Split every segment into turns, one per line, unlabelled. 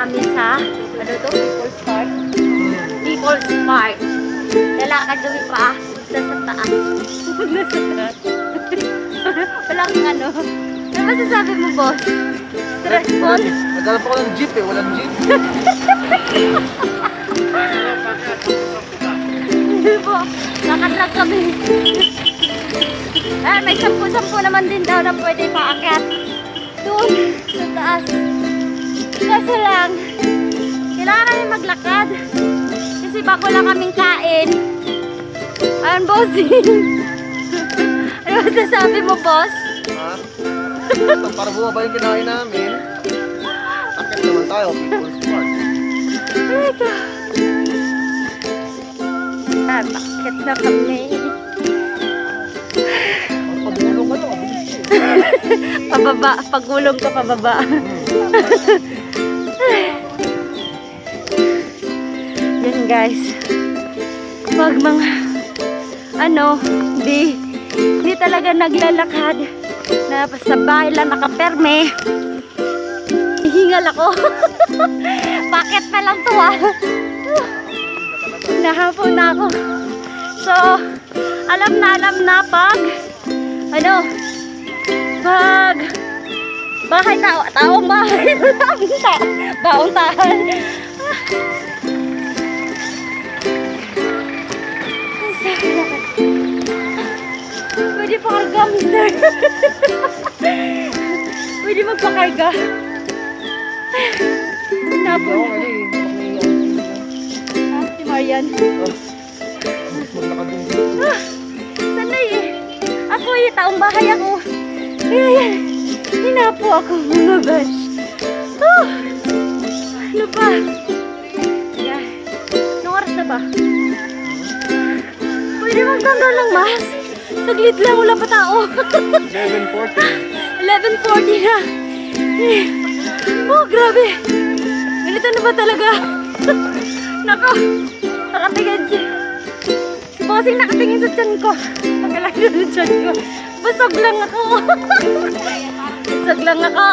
kami sa, ano to? People's Park. People's Park. Lalakad kami pa nasa taas. nasa taas. Walang ano. Ano masasabi mo, boss? Stressful?
Nagkalap ako ng jeep eh. Walang jeep.
Hindi po. Nakadrag kami. Eh, may sampu-sampu naman din daw na pwede paakyat. Doon, sa taas. Kaso lang, kailangan namin maglakad. Kasi bago lang kaming kain. Ayun, bossing. ano masasabi mo, boss?
Ha? Ito, para bumaba yung kinain namin. Akit naman tayo, People's Park.
Ay, ka. Ah, bakit na kami?
Pagulong ka lang, mabilis eh.
Pababa, pagulong ka pababa. Yan guys. Pag mga ano, di di talaga naglalakad na sa bahay lang nakaperme. Hingal ako. Bakit pa lang to ah? Nahapon na ako. So, alam na alam na pag ano, bahay tao, taong bahay, baong ta, baong tahan. Pwede pakarga, mister. Pwede magpakarga. Napon.
ano eh.
Ah, si Marian.
yung dito.
Sanay eh. Ako eh, taong bahay ako. Kaya yan, hinapo ako bash. Oh, ano ba? Yeah. Anong oras na ba? Pwede magtanggal ng mask. Saglit lang, wala pa tao.
11.40.
11.40 na. Eh, Oh, grabe. Ganito na ba talaga? Nako, nakatingin siya. Si Bossing nakatingin sa tiyan ko. Nakalagay sa tiyan ko. Busog lang ako. Busog lang ako.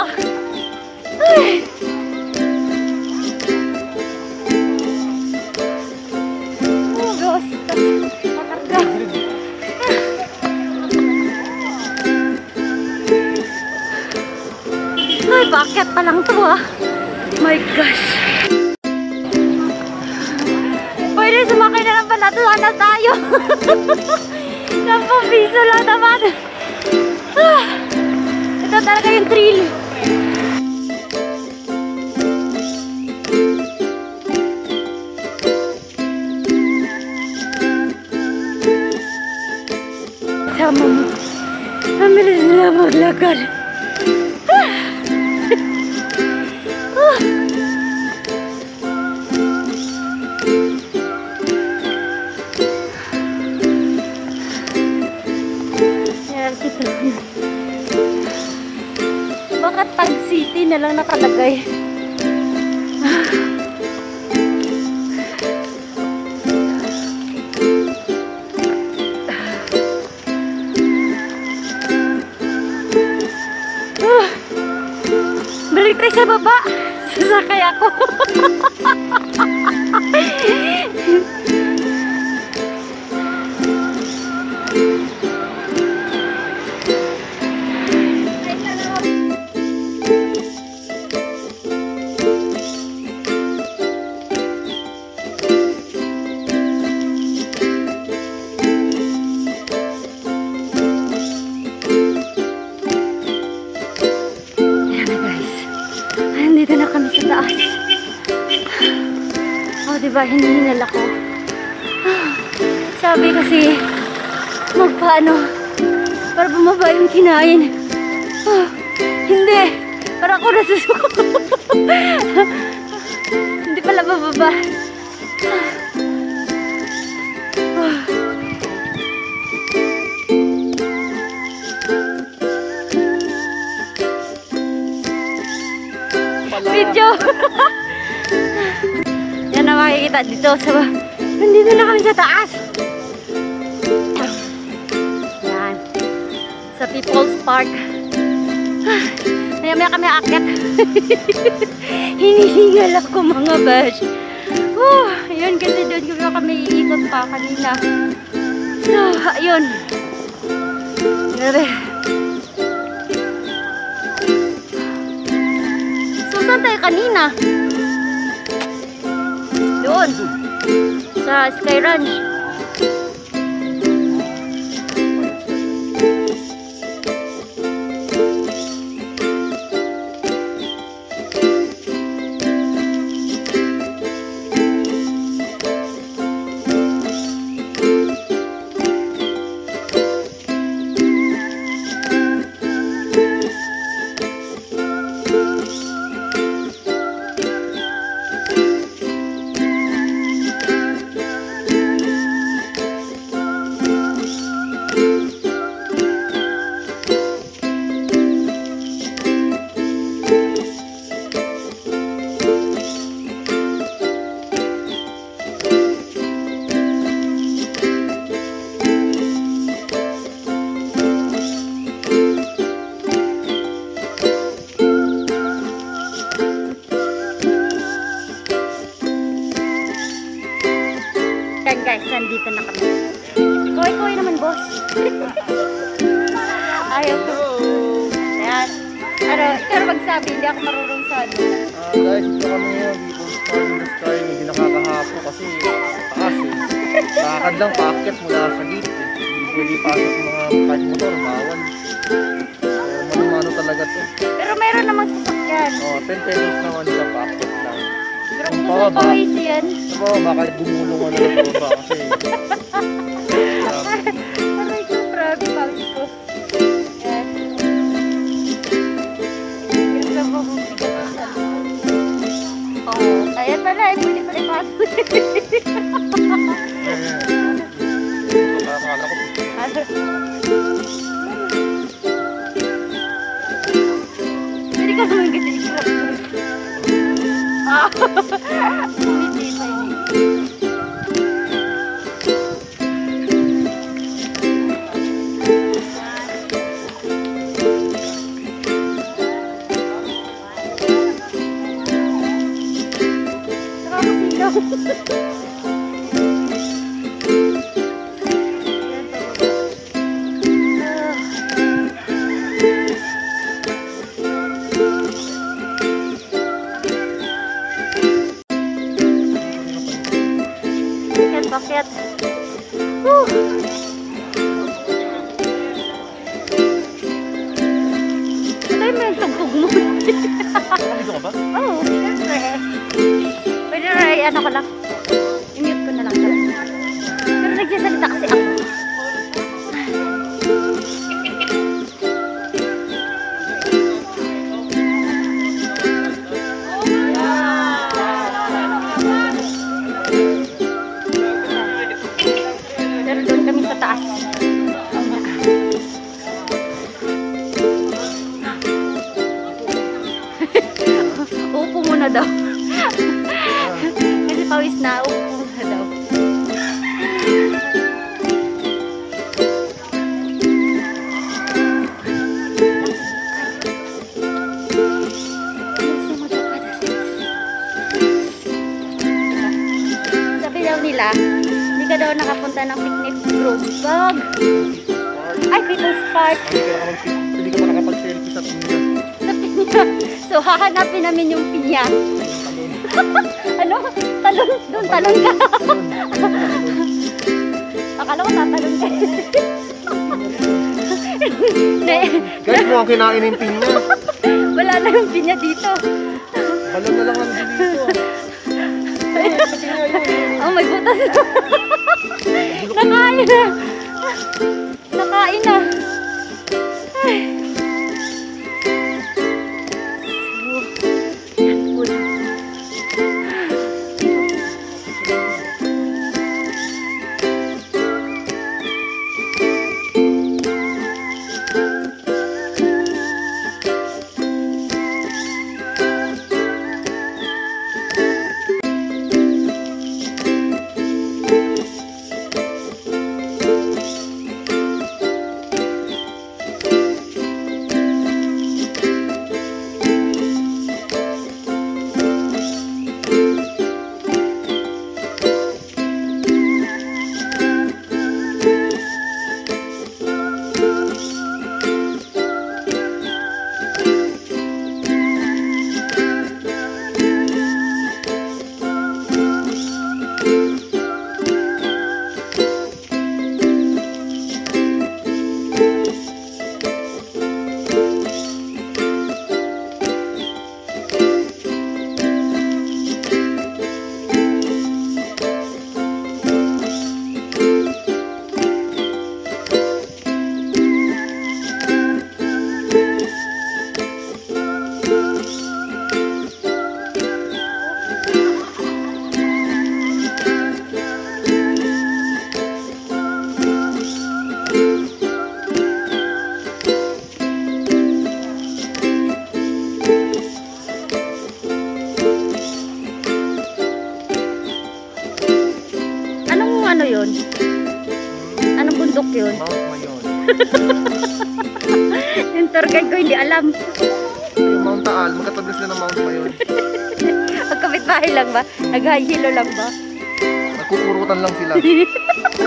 Ay. Oh, Diyos. Makarga. Ay, bakit pa lang to ah? My gosh. Pwede sumakay na lang pala. Tuhanas tayo. Sampung piso lang naman. Ah, ito talaga yung thrill. Sama mo. Ang bilis nila maglakad. Bakit Tag City na lang nakalagay? Balik tayo sa baba. Sasakay ako. Sabi kasi, magpaano, para bumaba yung kinain. Oh, hindi. Para ako nasusuko. hindi pala bababa.
Pala.
Video! Yan na makikita dito sa... Nandito na kami sa taas. Yan. Sa People's Park. Maya-maya kami akit. Hinihingal ako mga bash. Oh, yun. Yun kasi doon kami kami iikot pa kanina. So, ayun. Grabe. So, saan tayo kanina? Doon. Sa Sky nandito na kami. Koy-koy naman, boss. Ayaw ko. Ayan. Ano, ikaw na magsabi, hindi ako marunong sa ano.
Ah, guys, ito kami ngayon dito sa Star in the Sky. Hindi nakakahapo kasi taas eh. Lakad lang, paakyat mula sa gate eh. Hindi pwede pasok ng mga kahit motor, bawal. So, mano-mano talaga to.
Pero meron namang sasakyan.
Oh, 10 pesos naman siya, paakyat
kung gusto mo pawis yan,
ba, baka gumulong ano na baba kasi.
Aray ko, grabe, pawis ko. Ayan. Hirap lang ako bigat ko sa Oo. Ayan pala, eh, pwede pala ipasok.
Akala ko?
Pwede ka naman kasi mo. Ah! Hindi. Bakit, daw nakapunta ng picnic group. Wag! Ay, People's Park.
Hindi ka nakapag-selfie sa pinya.
Sa pinya. So, hahanapin namin yung pinya. ano? Talon? Doon, talon ka. Akala ko tatalon ka.
Guys, mo ang kinain yung pinya.
Wala na yung pinya dito.
Balon na lang ang dito.
Oh, may butas. Nakain na. Nakain na. Ay. Yun? Anong bundok yun?
Mount Mayon.
Yung tour guide ko hindi alam.
Yung Mount Taal, magkatabi sila ng Mount Mayon.
Magkapit bahay lang ba? Nag-hilo lang ba?
Nagkukurutan lang sila.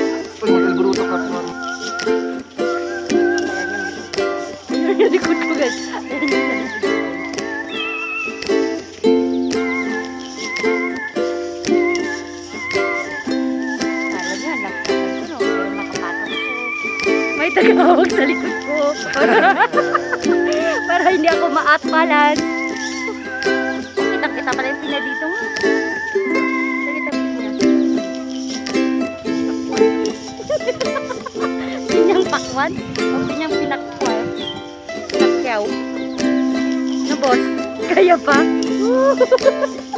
May tagawag sa likod ko. Para, hindi ako ma-out balance. Kitang-kita pala yung pina dito. Pinyang pakwan? O pinyang pinakwan? Pinakyaw? No, boss? Kaya pa?